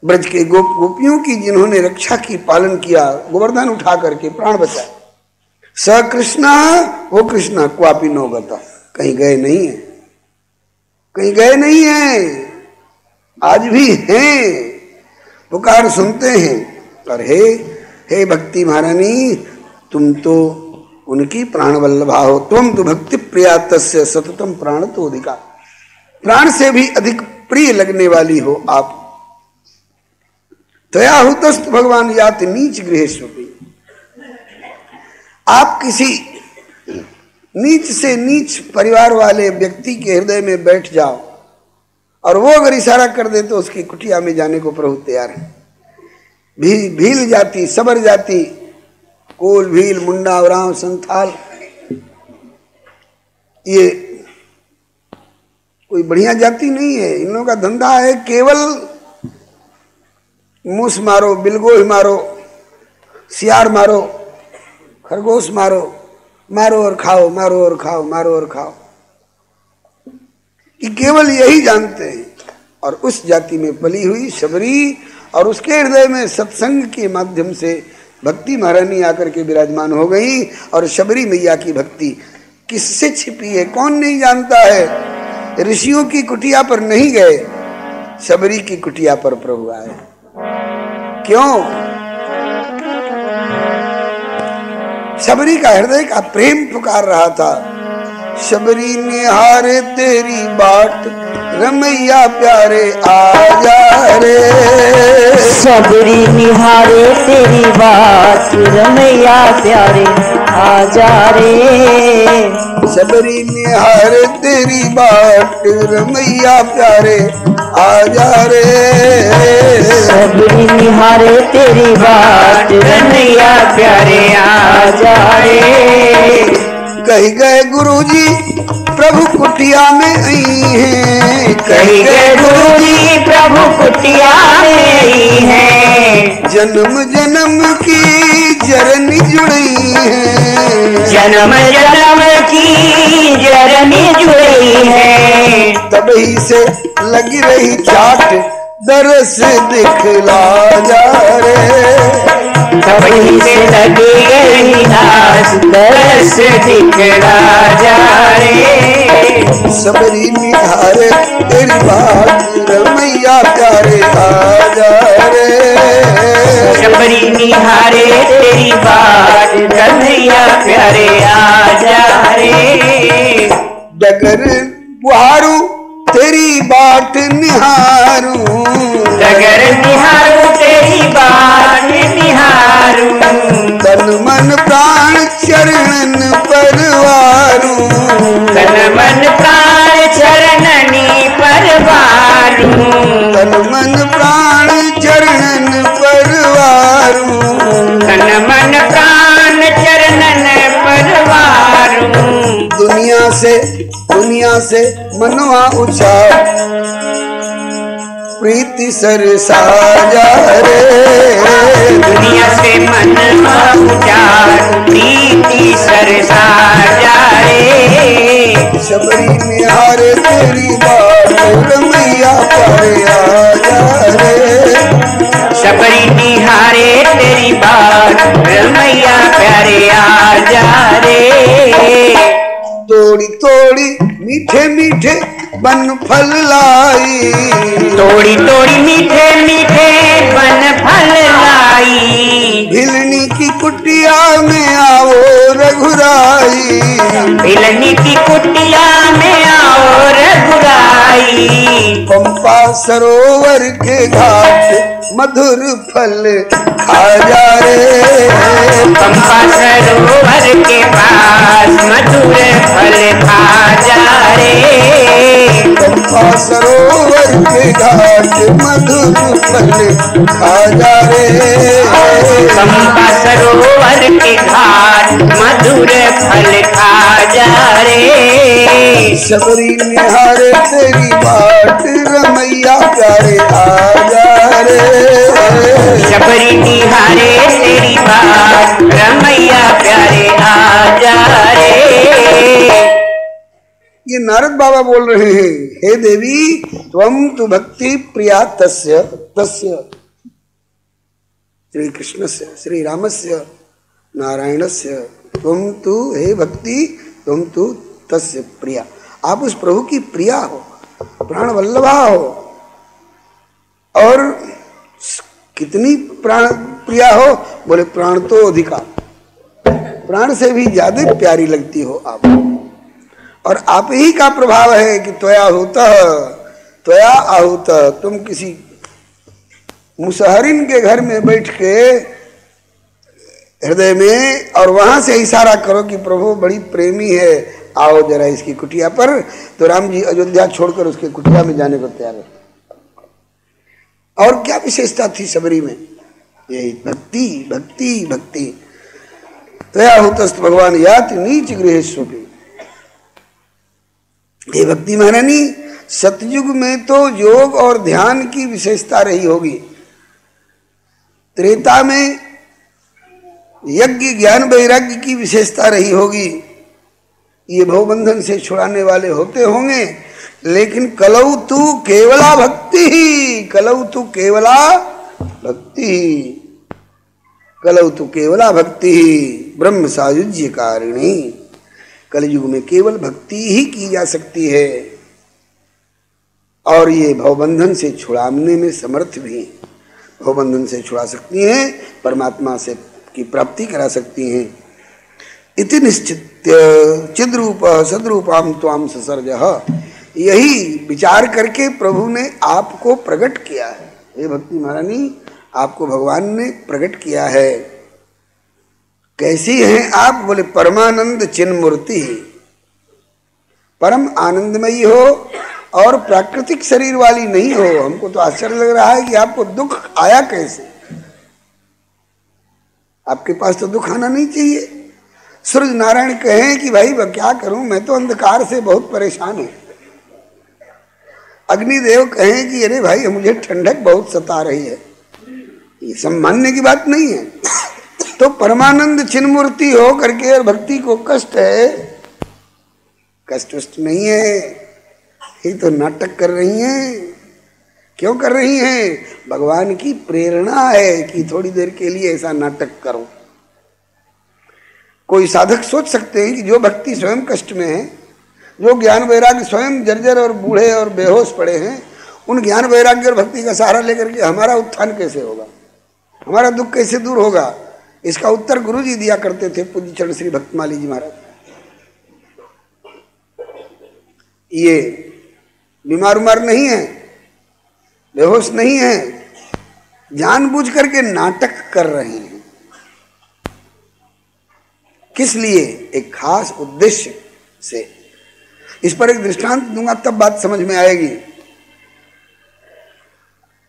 ब्रज के गोप, गोपियों की जिन्होंने रक्षा की, पालन किया, गोवर्धन उठा करके प्राण बचाए। स कृष्णा, वो कृष्णा, क्वापी नौगता कहीं गए नहीं है। कहीं गए नहीं है। आज भी हैं। पुकार सुनते हैं। और हे हे भक्ति महारानी, तुम तो उनकी प्राण वल्लभा हो। तुम तो भक्ति प्रिया तस्य सततम प्राण तो अधिकार प्राण से भी अधिक प्रिय लगने वाली हो आप। तया हुतस्त भगवान यात नीच गृहेश्वरी आप किसी नीच से नीच परिवार वाले व्यक्ति के हृदय में बैठ जाओ और वो अगर इशारा कर दे तो उसकी कुटिया में जाने को प्रभु तैयार है। भी भील जाति, सबर जाति, कोल, भील, मुंडा, उराव, संथाल। ये कोई बढ़िया जाति नहीं है। इन लोगों का धंधा है केवल मूस मारो बिलगोह मारो, सियार मारो, खरगोश मारो मारो और खाओ, मारो और खाओ, मारो और खाओ। कि केवल यही जानते हैं और उस जाति में पली हुई शबरी और उसके हृदय में सत्संग के माध्यम से भक्ति महारानी आकर के विराजमान हो गई और शबरी मैया की भक्ति किससे छिपी है, कौन नहीं जानता है? ऋषियों की कुटिया पर नहीं गए, शबरी की कुटिया पर प्रभु आए। क्यों? शबरी का हृदय का प्रेम पुकार रहा था। शबरी निहारे तेरी बाट रमैया प्यारे आ रे। सबरी निहारे तेरी बात रमैया प्यारे आ जा रे। सबरी निहार तेरी बाट रमैया प्यारे आ जा रे। सबरी निहारे तेरी बात रमैया प्यारे आ जा रे। कही गए गुरुजी प्रभु कुटिया में आई हैं। कही गए गुरु जी प्रभु कुटिया में आई है। जन्म जन्म की जरनी जुड़ी है। जन्म जन्म की जरनी जुड़ी है। तभी से लगी रही चाट दरस दिखला जा रे। कभी से लगी गई आस दरस दिखला जा रे। सबरी निहार तेरी बात रमैया प्यारे आ जा रे। शबरी निहारे तेरी बात कन्हैया प्यारे आ जा रे डगर बुहारू तेरी बात निहारू। डगर निहारू तेरी बात निहारू। तन मन प्राण चरणन परवारू। तन मन प्राण चरणनी परवारू। तन मन प्राण चरणन परवारू तन मन प्राण चरणन परवारू दुनिया से दुनिया से मनवा उछा प्रीति सर साजा रे। दुनिया से मन उचार प्रीति सर जा रे। शबरी निहार तेरी बात मैया प्यारे आ जा रे। सबरी निहारे तेरी बात मैया प्यारे आ जा रे। तोड़ी तोड़ी मीठे मीठे बन फल लाई। तोड़ी तोड़ी मीठे मीठे बन फल लाई। भिलनी की कुटिया में आओ रघुराई। बिलनी की कुटिया में आओ रघुराई। पंपा सरोवर के घाट मधुर फल सरोवर के पास मधुर फल भाजा रे पंपा सरोवर के घाट मधुर फल भाजा रे सरोवर के घाट मधुर फल रे सबरी निहार तेरी बाट रमैया प्यारे जा ये नारद बाबा बोल रहे हैं, हे देवी त्वम तु भक्ति प्रिया तस्य तस्य। श्री कृष्ण से श्री राम से नारायण से तुम तु हे भक्ति तुम तु तस्य प्रिया। आप उस प्रभु की प्रिया हो प्राण वल्लभा हो और कितनी प्राण प्रिया हो? बोले, प्राण तो अधिका प्राण से भी ज़्यादा प्यारी लगती हो आप। और आप ही का प्रभाव है कि त्वया होता, त्वया आहुत। तुम किसी मुसहरिन के घर में बैठ के हृदय में और वहाँ से इशारा करो कि प्रभु, बड़ी प्रेमी है। आओ जरा इसकी कुटिया पर। तो राम जी अयोध्या छोड़कर उसके कुटिया में जाने को तैयार है। और क्या विशेषता थी सबरी में? यही भक्ति भक्ति भक्ति। तया होतस्त भगवान यात नीच गृह ये भक्ति महारानी, सतयुग में तो योग और ध्यान की विशेषता रही होगी। त्रेता में यज्ञ, ज्ञान, वैराग्य की विशेषता रही होगी। ये भवबंधन से छुड़ाने वाले होते होंगे, लेकिन कलऊ तू केवला भक्ति ही कलऊ तू केवला भक्ति ही। कलऊ तू केवला भक्ति ही, ब्रह्म सायुज्य कारिणी। कलयुग में केवल भक्ति ही की जा सकती है। और ये भवबंधन से छुड़ाने में समर्थ भी भवबंधन से छुड़ा सकती हैं, परमात्मा से की प्राप्ति करा सकती हैं। इति निश्चित चिद्रूप सदरूपाम त्वाम ससर्ज। यही विचार करके प्रभु ने आपको प्रकट किया है। हे भक्ति महारानी, आपको भगवान ने प्रकट किया है। कैसी हैं आप? बोले, परमानंद चिन्ह मूर्ति परम आनंदमयी हो और प्राकृतिक शरीर वाली नहीं हो। हमको तो आश्चर्य लग रहा है कि आपको दुख आया कैसे। आपके पास तो दुख आना नहीं चाहिए। सूर्य नारायण कहें कि, भाई क्या करूँ? मैं तो अंधकार से बहुत परेशान हूँ। अग्निदेव कहें कि, अरे भाई मुझे ठंडक बहुत सता रही है। ये सम्मानने की बात नहीं है। *coughs* तो परमानंद चिन्मूर्ति हो करके और भक्ति को कष्ट है। कष्ट वष्ट नहीं है। ये तो नाटक कर रही हैं। क्यों कर रही हैं? भगवान की प्रेरणा है कि थोड़ी देर के लिए ऐसा नाटक करो। कोई साधक सोच सकते हैं कि जो भक्ति स्वयं कष्ट में है जो ज्ञान वैराग्य स्वयं जर्जर और बूढ़े और बेहोश पड़े हैं, उन ज्ञान वैराग्य और भक्ति का सहारा लेकर के हमारा उत्थान कैसे होगा? हमारा दुख कैसे दूर होगा? इसका उत्तर गुरु जी दिया करते थे पूज्य चरण श्री भक्तमाली जी महाराज। ये बीमार उमार नहीं है, बेहोश नहीं है जानबूझ करके नाटक कर रहे हैं। किस लिए? एक खास उद्देश्य से इस पर एक दृष्टांत दूँगा, तब बात समझ में आएगी।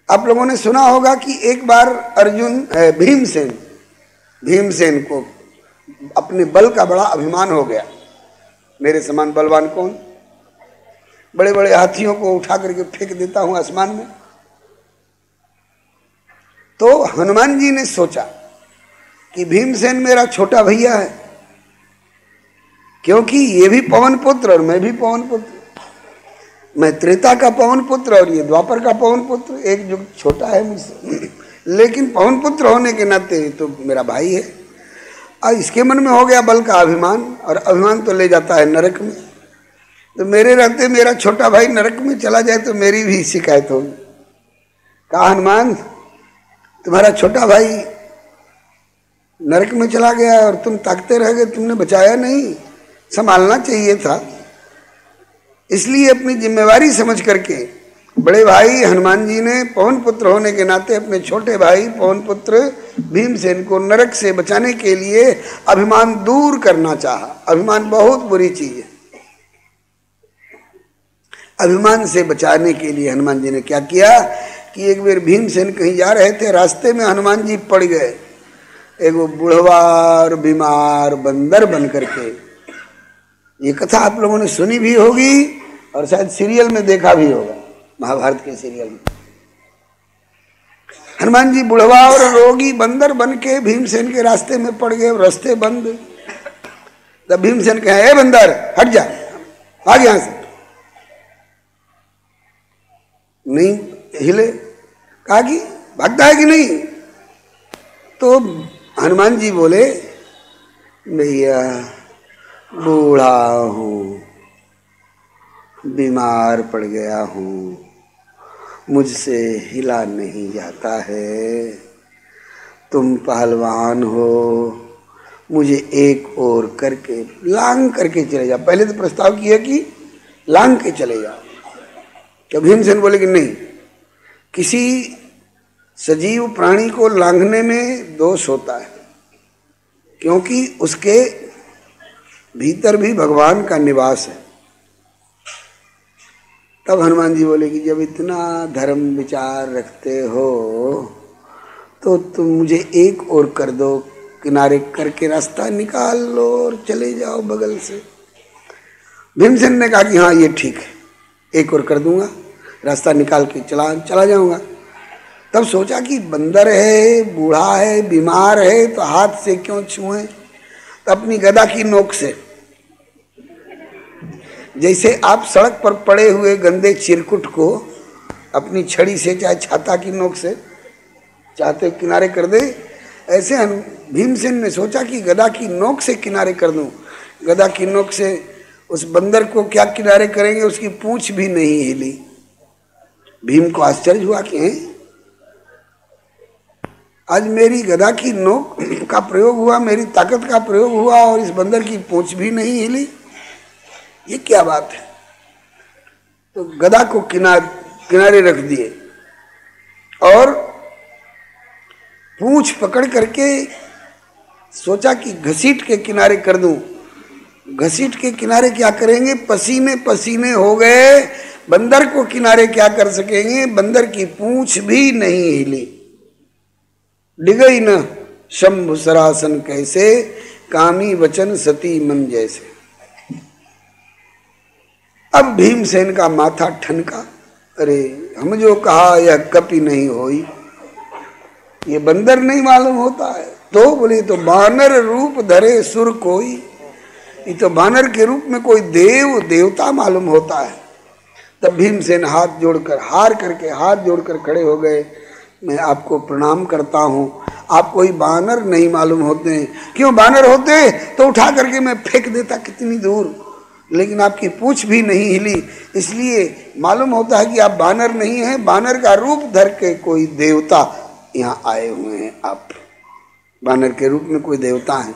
आप लोगों ने सुना होगा कि एक बार अर्जुन भीमसेन भीमसेन को अपने बल का बड़ा अभिमान हो गया। मेरे समान बलवान कौन? बड़े बड़े हाथियों को उठा करके फेंक देता हूँ आसमान में। तो हनुमान जी ने सोचा कि भीमसेन मेरा छोटा भैया है। क्योंकि ये भी पवन पुत्र और मैं भी पवन पुत्र। मैं त्रेता का पवन पुत्र और ये द्वापर का पवन पुत्र, एक जो छोटा है मुझसे। लेकिन पवन पुत्र होने के नाते तो मेरा भाई है। और इसके मन में हो गया बल का अभिमान, और अभिमान तो ले जाता है नरक में। तो मेरे रहते मेरा छोटा भाई नरक में चला जाए तो मेरी भी शिकायत होगी। कहा, हनुमान, तुम्हारा छोटा भाई नरक में चला गया और तुम ताकते रह गए, तुमने बचाया नहीं। संभालना चाहिए था। इसलिए अपनी जिम्मेवारी समझ करके बड़े भाई हनुमान जी ने पवन पुत्र होने के नाते अपने छोटे भाई पवन पुत्र भीमसेन को नरक से बचाने के लिए अभिमान दूर करना चाहा। अभिमान बहुत बुरी चीज़ है। अभिमान से बचाने के लिए हनुमान जी ने क्या किया कि एक बार भीमसेन कहीं जा रहे थे, रास्ते में हनुमान जी पड़ गए। एक बुढ़वा और बीमार बंदर बन करके ये कथा आप लोगों ने सुनी भी होगी और शायद सीरियल में देखा भी होगा, महाभारत के सीरियल में। हनुमान जी बुढ़वा और रोगी बंदर बन के भीमसेन के रास्ते में पड़ गए, रास्ते बंद। तब भीमसेन कहे, ए बंदर, हट जा, भाग यहाँ से। नहीं, हिले, कहा कि, भागता है कि नहीं? तो हनुमान जी बोले, भैया बूढ़ा हूँ, बीमार पड़ गया हूँ, मुझसे हिला नहीं जाता है। तुम पहलवान हो, मुझे एक और करके, लांग करके चले जाओ। पहले तो प्रस्ताव किया कि लांग के चले जाओ। तो भीमसेन बोले कि नहीं? किसी सजीव प्राणी को लांघने में दोष होता है, क्योंकि उसके भीतर भी भगवान का निवास है। तब हनुमान जी बोले कि जब इतना धर्म विचार रखते हो तो तुम मुझे एक और कर दो, किनारे करके रास्ता निकाल लो और चले जाओ बगल से। भीमसेन ने कहा कि हाँ ये ठीक है, एक और कर दूँगा, रास्ता निकाल के चला चला जाऊँगा। तब सोचा कि बंदर है, बूढ़ा है, बीमार है तो हाथ से क्यों छुए? तो अपनी गदा की नोक से। जैसे आप सड़क पर पड़े हुए गंदे चिरकुट को अपनी छड़ी से चाहे छाता की नोक से चाहते किनारे कर दे, ऐसे हम भीमसेन ने सोचा कि गदा की नोक से किनारे कर दूँ। गदा की नोक से उस बंदर को क्या किनारे करेंगे, उसकी पूंछ भी नहीं हिली। भीम को आश्चर्य हुआ कि हैं? आज मेरी गदा की नोक का प्रयोग हुआ, मेरी ताकत का प्रयोग हुआ और इस बंदर की पूंछ भी नहीं हिली। ये क्या बात है? तो गदा को किनार, किनारे रख दिए और पूछ पकड़ करके सोचा कि घसीट के किनारे कर दूँ। घसीट के किनारे क्या करेंगे? पसीने पसीने हो गए। बंदर को किनारे क्या कर सकेंगे? बंदर की पूछ भी नहीं हिली। डिगई न, शंभु सरासन कैसे, कामी वचन सती मन जैसे। अब भीमसेन का माथा ठनका। अरे, हम जो कहा, यह कपि नहीं होई। ये बंदर नहीं मालूम होता है। तो बोले तो बानर रूप धरे सुर कोई। ये तो बानर के रूप में कोई देव, देवता मालूम होता है। तब भीमसेन हाथ जोड़कर, हार करके, हाथ जोड़कर खड़े हो गए। मैं आपको प्रणाम करता हूँ। आप कोई बानर नहीं मालूम होते। हैं क्यों बानर होते? तो उठा करके मैं फेंक देता कितनी दूर। लेकिन आपकी पूछ भी नहीं हिली। इसलिए मालूम होता है कि आप बानर नहीं हैं। बानर का रूप धर के कोई देवता यहाँ आए हुए हैं आप। बानर के रूप में कोई देवता है।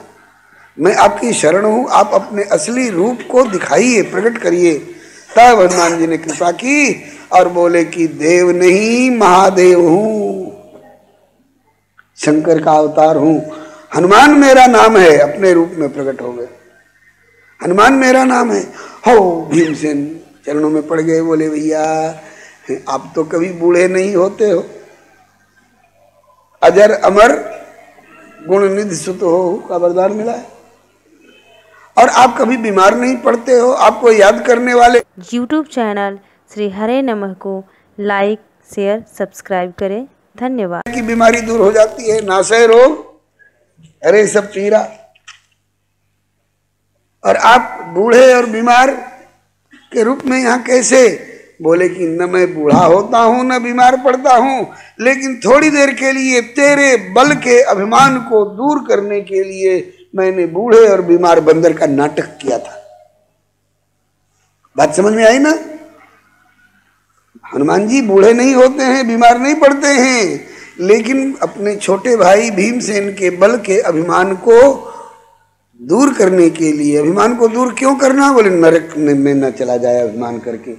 मैं आपकी शरण हूँ। आप अपने असली रूप को दिखाइए, प्रकट करिए। तब हनुमान जी ने कृपा की और बोले कि देव नहीं, महादेव हूँ। शंकर का अवतार हूँ। हनुमान मेरा नाम है। अपने रूप में प्रकट हो गए। हनुमान मेरा नाम है। हो भीमसेन चरणों में पड़ गए बोले भैया आप तो कभी बूढ़े नहीं होते हो। अजर अमर गुण निधि सुत हो का वरदान मिला है। और आप कभी बीमार नहीं पड़ते हो आपको याद करने वाले यूट्यूब चैनल श्री हरे नमः को लाइक शेयर सब्सक्राइब करें। धन्यवाद। की बीमारी दूर हो जाती है नाशय रोग अरे सब पीरा और आप बूढ़े और बीमार के रूप में यहाँ कैसे? बोले कि न मैं बूढ़ा होता हूँ, न बीमार पड़ता हूँ, लेकिन थोड़ी देर के लिए तेरे बल के अभिमान को दूर करने के लिए मैंने बूढ़े और बीमार बंदर का नाटक किया था। बात समझ में आई ना? हनुमान जी बूढ़े नहीं होते हैं, बीमार नहीं पड़ते हैं, लेकिन अपने छोटे भाई भीमसेन के बल के अभिमान को दूर करने के लिए, अभिमान को दूर क्यों करना? बोले, नरक में न चला जाए अभिमान करके।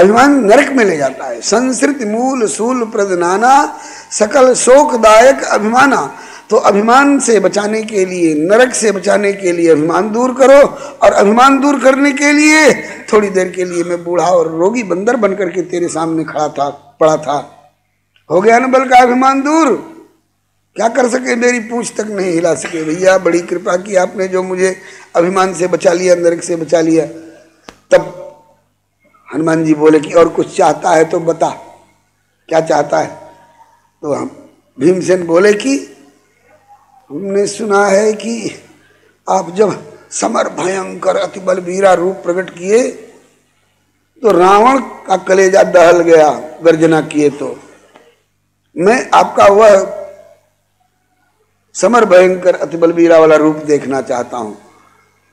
अभिमान नरक में ले जाता है। संस्कृत मूल सूल प्रदनाना सकल शोकदायक अभिमाना। तो अभिमान से बचाने के लिए, नरक से बचाने के लिए अभिमान दूर करो और अभिमान दूर करने के लिए थोड़ी देर के लिए मैं बूढ़ा और रोगी बंदर बनकर के तेरे सामने खड़ा था, पड़ा था। हो गया ना बल का अभिमान दूर? क्या कर सके? मेरी पूछ तक नहीं हिला सके। भैया, बड़ी कृपा की आपने जो मुझे अभिमान से बचा लिया, नरक से बचा लिया। तब हनुमान जी बोले कि और कुछ चाहता है तो बता। क्या चाहता है? तो हम भीमसेन बोले कि, हमने सुना है कि आप जब समर भयंकर अति बलवीरा रूप प्रकट किए तो रावण का कलेजा दहल गया, गर्जना किए तो। मैं आपका वह समर भयंकर अति बलबीरा वाला रूप देखना चाहता हूँ।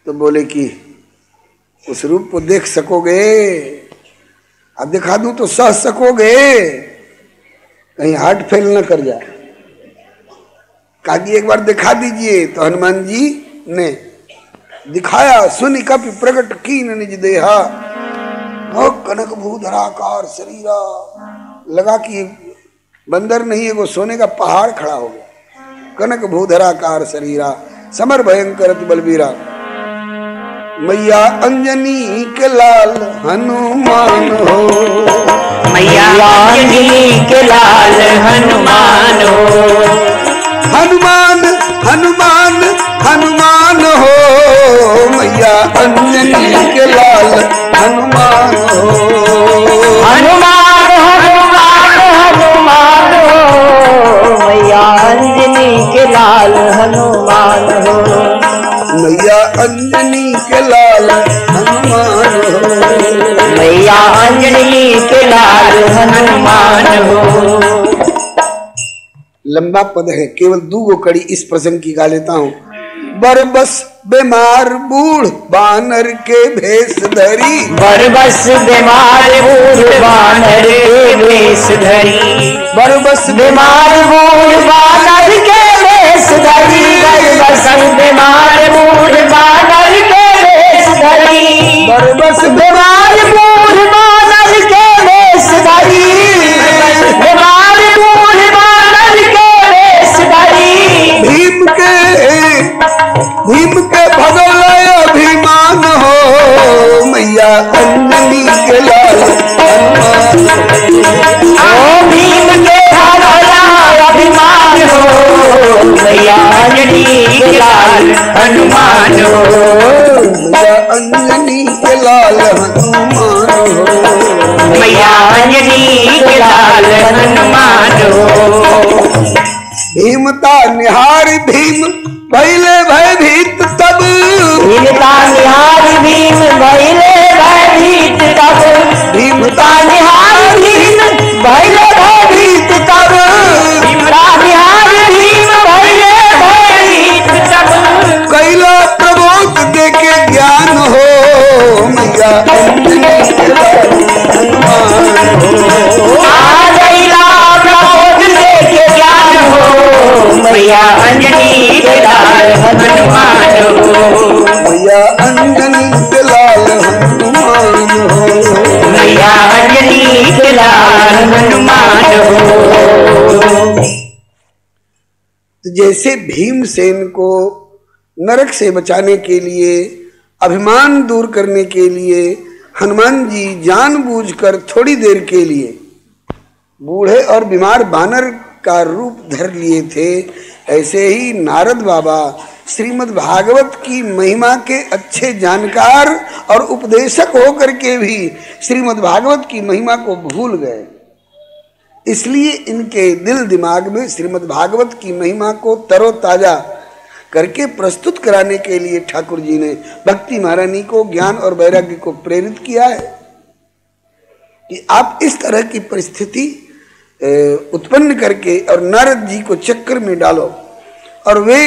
तो बोले कि, उस रूप को देख सकोगे? अब दिखा दूँ तो सह सकोगे? कहीं हार्ट फेल न कर जाए। कागी एक बार दिखा दीजिए। तो हनुमान जी ने दिखाया, सुन कप प्रकट की निज देहा। कनक भूधराकार शरीरा। लगा कि बंदर नहीं है वो सोने का पहाड़ खड़ा हो गया। कनक भूधराकार शरीरा समर भयंकर बलबीरा मैया अंजनी के लाल हनुमान हो। मैया अंजनी के लाल हनुमान हो। हनुमान हनुमान हनुमान हो। मैया अंजनी के लाल हनुमान हो। हनुमान हनुमान हनुमान हो। मैया अंजनी के लाल हनुमान हो। मैया अंजनी के लाल हनुमान हो। मैया अंजनी के लाल हनुमान हो। लंबा पद है केवल दो गो कड़ी इस प्रसंग की गा लेता हूँ। बरबस बीमार बूढ़ बानर के भेष धरी। बरबस बीमार बूढ़ बानर के भेष धरी। बरबस बीमार बूढ़ बानर के भेष धरी। बरबस बीमार बूढ़ बानर के भेष धरी। बरबस लाल हनुमान हो अंजनी के लाल हनुमान मैया अंजनी के लाल हनुमान हो। भीमता निहार भीम अंजनी लाल हनुमान हो अंजनी लाल हनुमान। हो मैया अंजनी लाल हनुमान। हो मैया अंजनी लाल हनुमान। हो तो जैसे भीमसेन को नरक से बचाने के लिए अभिमान दूर करने के लिए, हनुमान जी जानबूझकर थोड़ी देर के लिए बूढ़े और बीमार बानर का रूप धर लिए थे। ऐसे ही नारद बाबा श्रीमद् भागवत की महिमा के अच्छे जानकार और उपदेशक होकर के भी श्रीमद् भागवत की महिमा को भूल गए। इसलिए इनके दिल दिमाग में श्रीमद् भागवत की महिमा को तरोताजा करके प्रस्तुत कराने के लिए ठाकुर जी ने भक्ति महारानी को ज्ञान और वैराग्य को प्रेरित किया है कि आप इस तरह की परिस्थिति उत्पन्न करके और नारद जी को चक्कर में डालो। और वे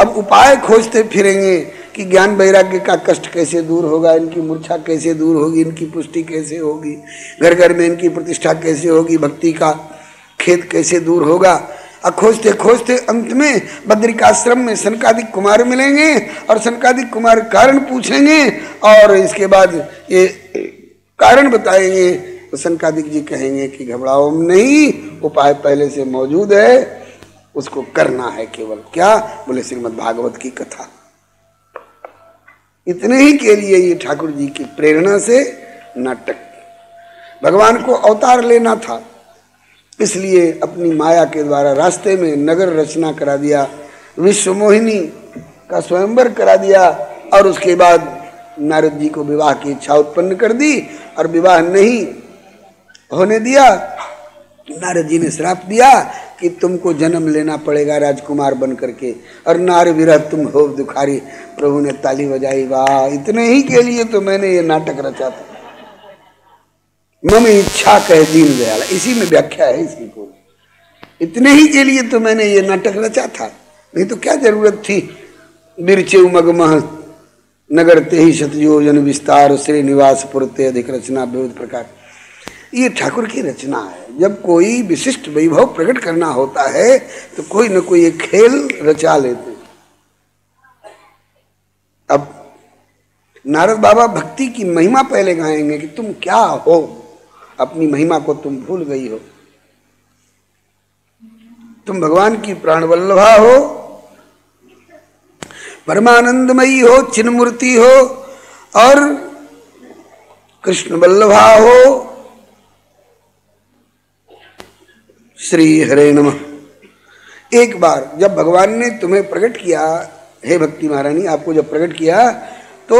अब उपाय खोजते फिरेंगे कि ज्ञान वैराग्य का कष्ट कैसे दूर होगा, इनकी मूर्छा कैसे दूर होगी, इनकी पुष्टि कैसे होगी घर घर में इनकी प्रतिष्ठा कैसे होगी, भक्ति का खेत कैसे दूर होगा। और खोजते खोजते अंत में बद्रिकाश्रम में सनकादिक कुमार मिलेंगे और सनकादिक कुमार कारण पूछेंगे और इसके बाद ये कारण बताएँगे। तो सनकादिक जी कहेंगे कि घबराओ नहीं, उपाय पहले से मौजूद है, उसको करना है केवल। क्या? बोले श्रीमद भागवत की कथा। इतने ही के लिए ये ठाकुर जी की प्रेरणा से नाटक। भगवान को अवतार लेना था। इसलिए अपनी माया के द्वारा रास्ते में नगर रचना करा दिया विश्व मोहिनी का स्वयंवर करा दिया, और उसके बाद नारद जी को विवाह की इच्छा उत्पन्न कर दी, और विवाह नहीं होने दिया नारद जी ने श्राप दिया कि तुमको जन्म लेना पड़ेगा राजकुमार बन करके और नार विरह तुम हो दुखारी, प्रभु ने ताली बजाई, वाह, इतने ही के लिए तो मैंने ये नाटक रचा था। मम इच्छा कह, दीन दयाल। इसी में व्याख्या है इसकी को। इतने ही के लिए तो मैंने ये नाटक रचा था। नहीं तो क्या ज़रूरत थी? बिरचे नगर ते ही शतयोजन विस्तार श्रीनिवास पुरते अधिक रचना, विविध प्रकार। ये ठाकुर की रचना है। जब कोई विशिष्ट वैभव प्रकट करना होता है तो कोई ना कोई एक खेल रचा लेते अब, नारद बाबा भक्ति की महिमा पहले गाएँगे कि तुम क्या हो? अपनी महिमा को तुम भूल गई हो। तुम भगवान की प्राण वल्लभा हो। परमानंदमयी हो चिन्ह मूर्ति हो और कृष्ण वल्लभा हो। श्री हरे नम। एक बार जब भगवान ने तुम्हें प्रकट किया, हे भक्ति महारानी, आपको जब प्रकट किया तो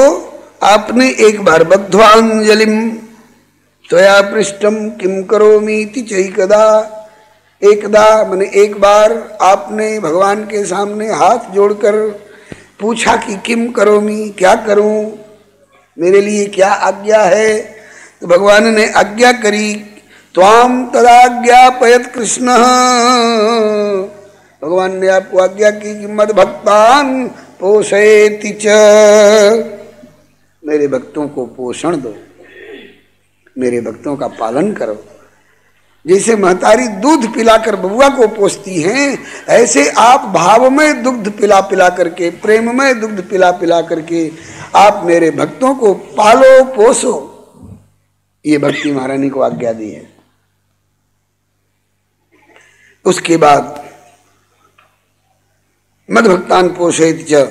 आपने एक बार बद्ध्वांजलिम त्वया पृष्ठम किम करोमीति चैकदा? एकदा, मैंने एक बार आपने भगवान के सामने हाथ जोड़कर पूछा कि किम करोमी, क्या करूँ? मेरे लिए क्या आज्ञा है? तो भगवान ने आज्ञा करी त्वाम तदाज्ञापयत कृष्ण। भगवान ने आपको आज्ञा की कि मद भक्तान पोषयति च। मेरे भक्तों को पोषण दो। मेरे भक्तों का पालन करो। जैसे महतारी दूध पिलाकर बबुआ को पोसती हैं, ऐसे आप भाव में दुग्ध पिला पिला करके, प्रेम में दुग्ध पिला पिला करके आप मेरे भक्तों को पालो, पोसो। ये भक्ति महारानी को आज्ञा दी है। उसके बाद मद भक्तान पोषित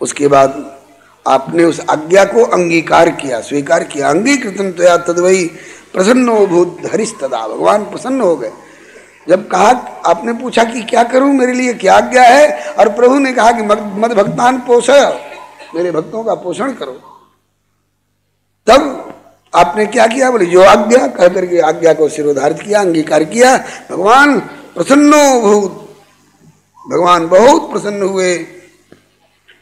उसके बाद आपने उस आज्ञा को अंगीकार किया, स्वीकार किया। अंगीकृतम तो या तदवई प्रसन्न भूत हरिस्तदा। भगवान प्रसन्न हो गए। जब कहा, आपने पूछा कि क्या करूँ मेरे लिए, क्या आज्ञा है? और प्रभु ने कहा कि मद भक्तान पोष मेरे भक्तों का पोषण करो। तब आपने क्या किया? बोले, जो आज्ञा, कह करके आज्ञा को सिरोधारित किया, अंगीकार किया। भगवान प्रसन्नो भूत भगवान बहुत प्रसन्न हुए।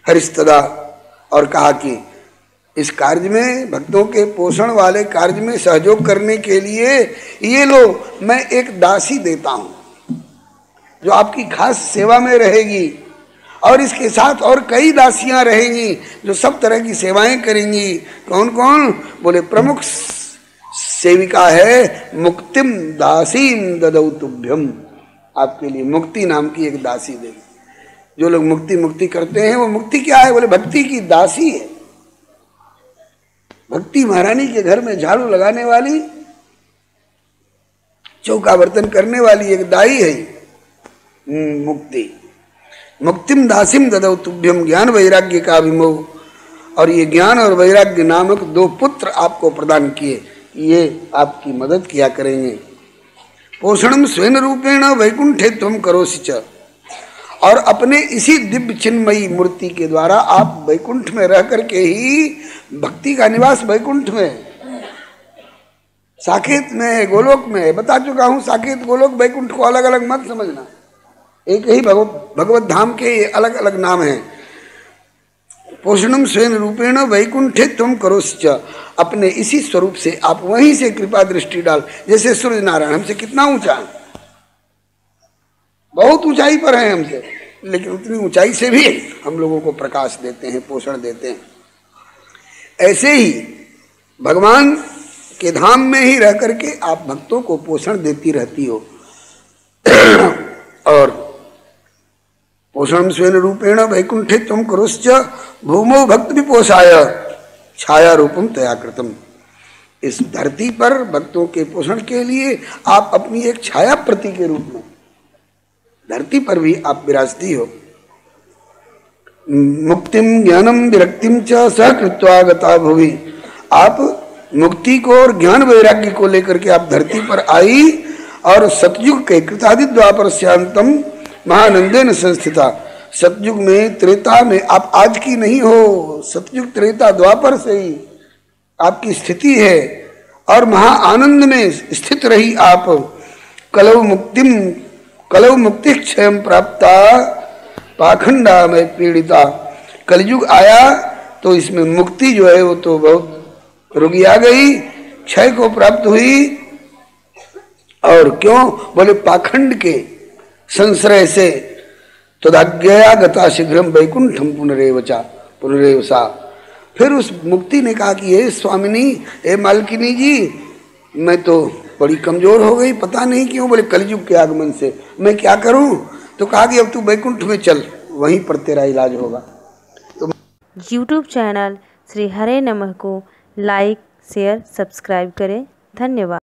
हरिस्तदा। और कहा कि इस कार्य में, भक्तों के पोषण वाले कार्य में सहयोग करने के लिए ये लो, मैं एक दासी देता हूँ, जो आपकी खास सेवा में रहेगी। और इसके साथ और कई दासियाँ रहेंगी, जो सब तरह की सेवाएँ करेंगी। कौन कौन बोले, प्रमुख सेविका है मुक्तिम दासीम ददौ तुभ्यम आपके लिए मुक्ति नाम की एक दासी देगी जो लोग मुक्ति मुक्ति करते हैं वो मुक्ति क्या है? बोले भक्ति की दासी है। भक्ति महारानी के घर में झाड़ू लगाने वाली चौका बर्तन करने वाली एक दाई है। हम्म, मुक्ति। मुक्तिम दासिम ददौ तुभ्यम ज्ञान वैराग्य का विमोह और ये ज्ञान और वैराग्य नामक दो पुत्र आपको प्रदान किए। ये आपकी मदद किया करेंगे। पोषणम स्वयं रूपेण वैकुंठे तुम करो और अपने इसी दिव्य चिन्मयी मूर्ति के द्वारा आप वैकुंठ में रह करके ही भक्ति का निवास वैकुंठ में। साकेत में गोलोक में बता चुका हूँ, साकेत, गोलोक, वैकुंठ को अलग अलग मत समझना। एक ही भगवत धाम के अलग अलग नाम हैं। पोषणम स्वयं रूपेण वैकुंठे तुम करो अपने इसी स्वरूप से आप वहीं से कृपा दृष्टि डाल। जैसे सूर्य नारायण हमसे कितना ऊँचा है। बहुत ऊंचाई पर है हमसे लेकिन उतनी ऊंचाई से भी हम लोगों को प्रकाश देते हैं, पोषण देते हैं। ऐसे ही भगवान के धाम में ही रह करके आप भक्तों को पोषण देती रहती हो। और पोषण स्वयं रूपेण वैकुंठे तुम करुश्च भूमो भक्त भी पोषाय छाया रूपम तया कृतम इस धरती पर भक्तों के पोषण के लिए आप अपनी एक छाया प्रति के रूप में धरती पर भी आप विराजती हो। मुक्तिम ज्ञानम विरक्तिम च सकृत्वागता भुवि। आप मुक्ति को और ज्ञान वैराग्य को लेकर के आप धरती पर आई और सतयुग के कृतादि द्वापर श्यांतम महानंदन संस्थिता। सतयुग में त्रेता में आप आज की नहीं हो, सतयुग त्रेता द्वापर से ही आपकी स्थिति है और महा आनंद में स्थित रही आप। कलव मुक्तिम कलव मुक्ति क्षय प्राप्ता, पाखंडा में पीड़िता। कलयुग आया तो इसमें मुक्ति जो है वो तो बहुत रुकी आ गई, क्षय को प्राप्त हुई। और क्यों? बोले, पाखंड के संश्रय से। तदाज्ञया गता शीघ्र वैकुंठम पुनरेवचा, पुनरेवसा। फिर उस मुक्ति ने कहा कि, हे स्वामिनी, हे मालकिनी जी, मैं तो बड़ी कमज़ोर हो गई, पता नहीं क्यों, बोले, कलयुग के आगमन से। मैं क्या करूँ? तो कहा कि अब तू बैकुंठ में चल, वहीं पर तेरा इलाज होगा। तो यूट्यूब चैनल श्री हरे नमह को लाइक शेयर सब्सक्राइब करें। धन्यवाद।